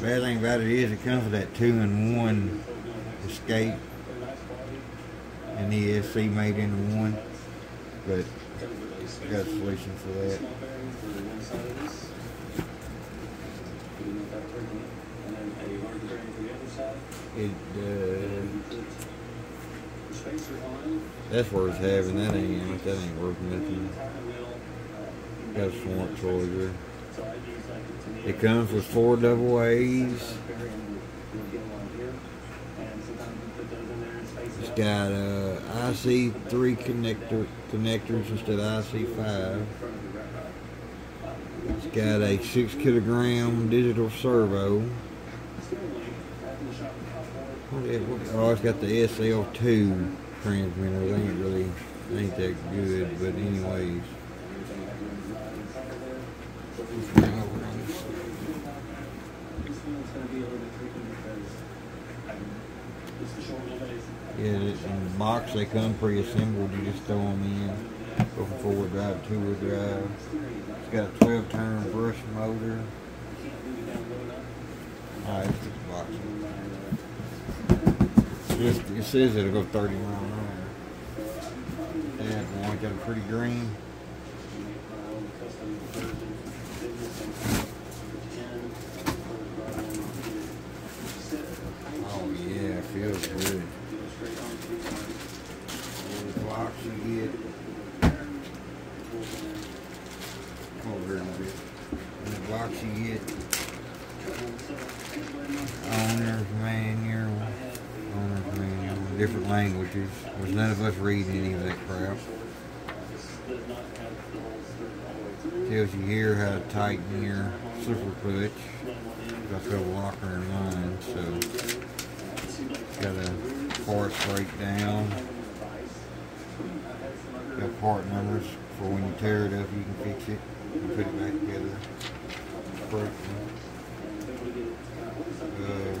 Bad thing about it is it comes with that two in one escape and the ESC made into one. But got a solution for that. It uh, that's worth having that ain't that ain't worth nothing. Got a swamp charger. It comes with four double A's. It's got uh, IC3 connector connectors instead of IC5. It's got a six kilogram digital servo. Oh, it's got the SLT2 transmitter. They ain't really ain't that good, but anyways. Yeah, in the box they come pre-assembled. You just throw them in. Go from four-wheel drive, two-wheel drive. It's got a 12-turn brush motor. Alright, it's just box. It, says it'll go 30 mile an hour. Yeah, boy, got a pretty green. Oh yeah, it feels good. The box you get. Come over here a little bit. In the box you get owner's manual, owner's manual, different languages. Because none of us read any of that crap. Tells you here how to tighten your slipper clutch. Got the locker in line, so got a parts breakdown. Got part numbers for when you tear it up, you can fix it and put it back together. correctly. Um,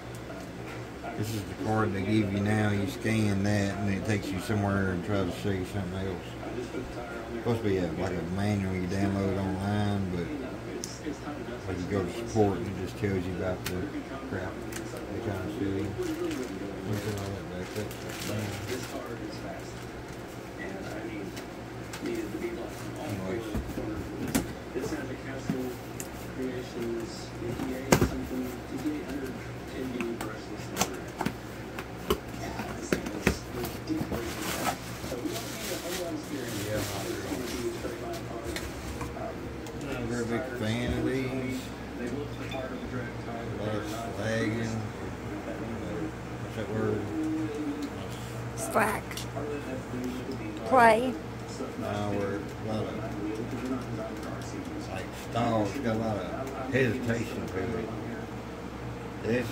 This is the card they give you now. You scan that, and it takes you somewhere and tries to show you something else. supposed to be a, like a manual you download online, but like you go to support and it just tells you about the crap they trying to show you. Look at all that back. That's Anyways. Creations, EPA, something, EPA under ten brushless motor. Yeah, this thing is ridiculous. So we don't need a whole lot of steering. Yeah. It's gonna be straight line power. Um, Not a very big fan of these. They look the part of the drag A tire. lot of slagging. What's that word? Slack. Play. Now we're a. Got a lot of hesitation to it. This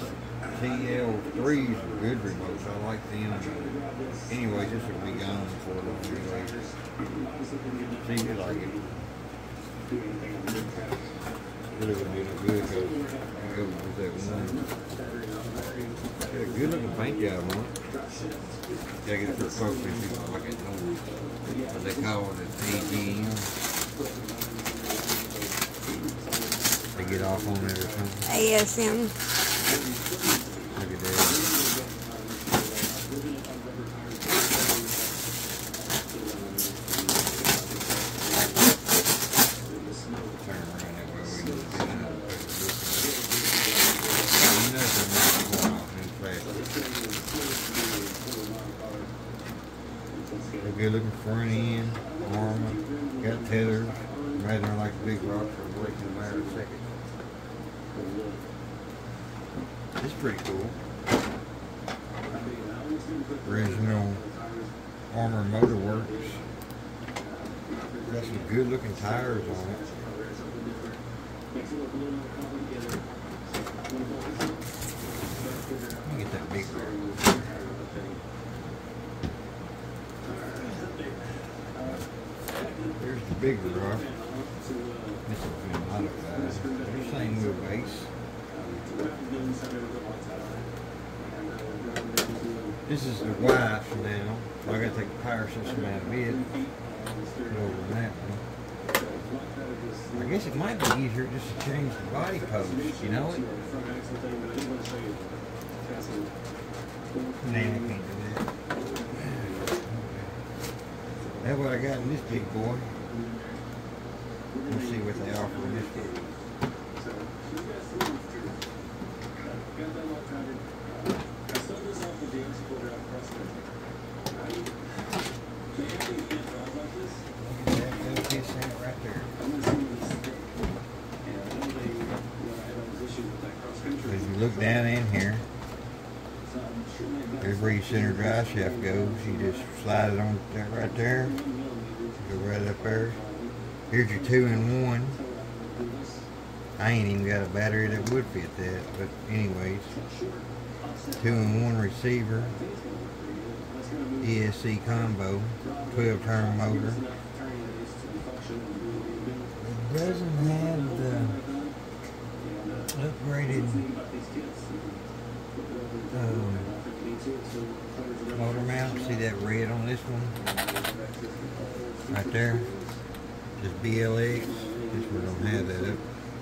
TL3s are good remotes. I like them. Anyway, this will be gone for a long anyway. See, you like it. Good because I go with that one. Got a good looking paint job it. Gotta get it for folks if you like it. What they call it, AGM. They get off on something. ASM. Look at that. Turn around that way, we can get out of it. You know something's going off in A good looking front end, arm, got tethers, rather like a big rocks are breaking the matter a second. It's pretty cool. Original ARRMA Motor Works. Got some good looking tires on it. A. Let me get that big rock. I don't know, thing. Here's the bigger rock. Uh, This has been modified. They're same. This is the white now. I gotta take the power system out of it. Put over that one. I guess it might be easier just to change the body post, you know it? Nah, I can't do that. That's what I got in this big boy. Let's see what they offer in this one. Look down in here, there's where your center drive shaft goes. You just slide it on right there. Go right up there. Here's your two in one. I ain't even got a battery that would fit that, but anyways, two in one receiver, ESC combo, 12 turn motor. It doesn't have the upgraded um, motor mount. See that red on this one? Right there. Just BLX. This one don't have that up.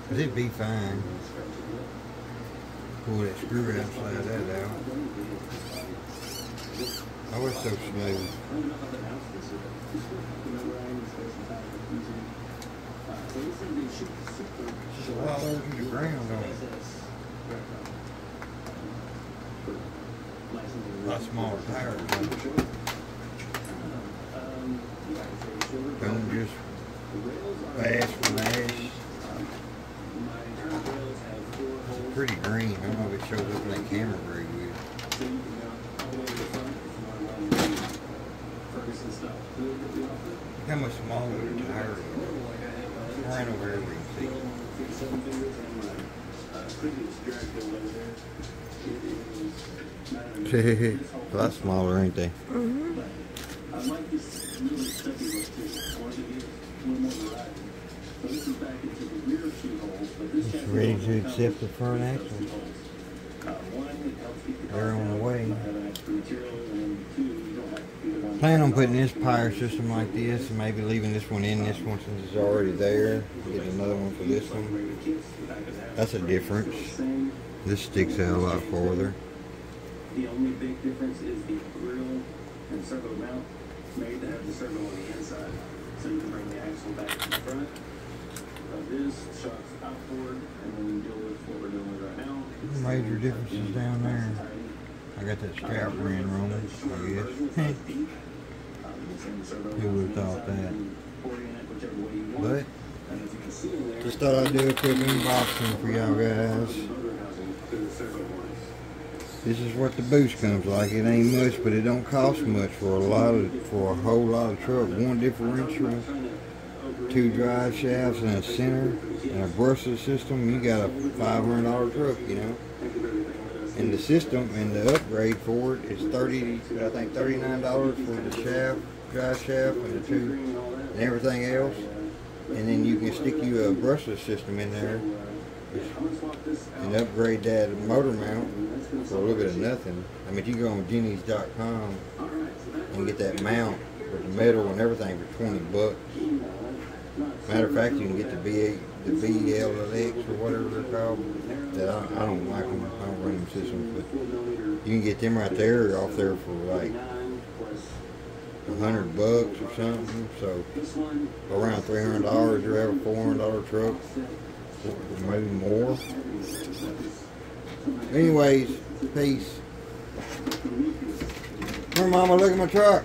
Cause it'd be fine. Pull that screw out, slide that out. Oh, it's so smooth. Just a lot to the ground on it. A lot smaller tires. on it. Don't just bash for mash. It's pretty green. I don't know if it shows up in that camera very good. Look how much smaller the tires are. Right over there we can see. a lot smaller, ain't they? Mm-hmm. It's ready to accept the front axle. They're on the way. Plan on putting this power system like this and maybe leaving this one in this one since it's already there. Get another one for this one. That's a difference. This sticks out a lot farther. The only big difference is the grill and servo mount made to have the servo on the inside. So you can bring the axle back to the front of this, shocks outboard, and then you deal with what we're dealing with right now. Major differences down there. I got that strap ring wrong, I guess. Who would've thought that? But just thought I'd do a quick unboxing for y'all guys. This is what the boost comes like. It ain't much, but it don't cost much for a lot of for a whole lot of truck. One differential, two drive shafts, and a center, and a brushless system. You got a five hundred dollar truck, you know. And the system and the upgrade for it is thirty, I think thirty nine dollars for the shaft, drive shaft, and the two, and everything else. And then you can stick you a brushless system in there and upgrade that motor mount for a little bit of nothing. I mean, you can go on Jenny's.com and get that mount with the metal and everything for 20 bucks. Matter of fact, you can get the B the BLX or whatever they're called. That I, I don't like them. I don't run them systems, but you can get them right there off there for like a hundred bucks or something. So around three hundred dollars, you have a four hundred dollar truck, maybe more. Anyways, peace. On, mama, look at my truck.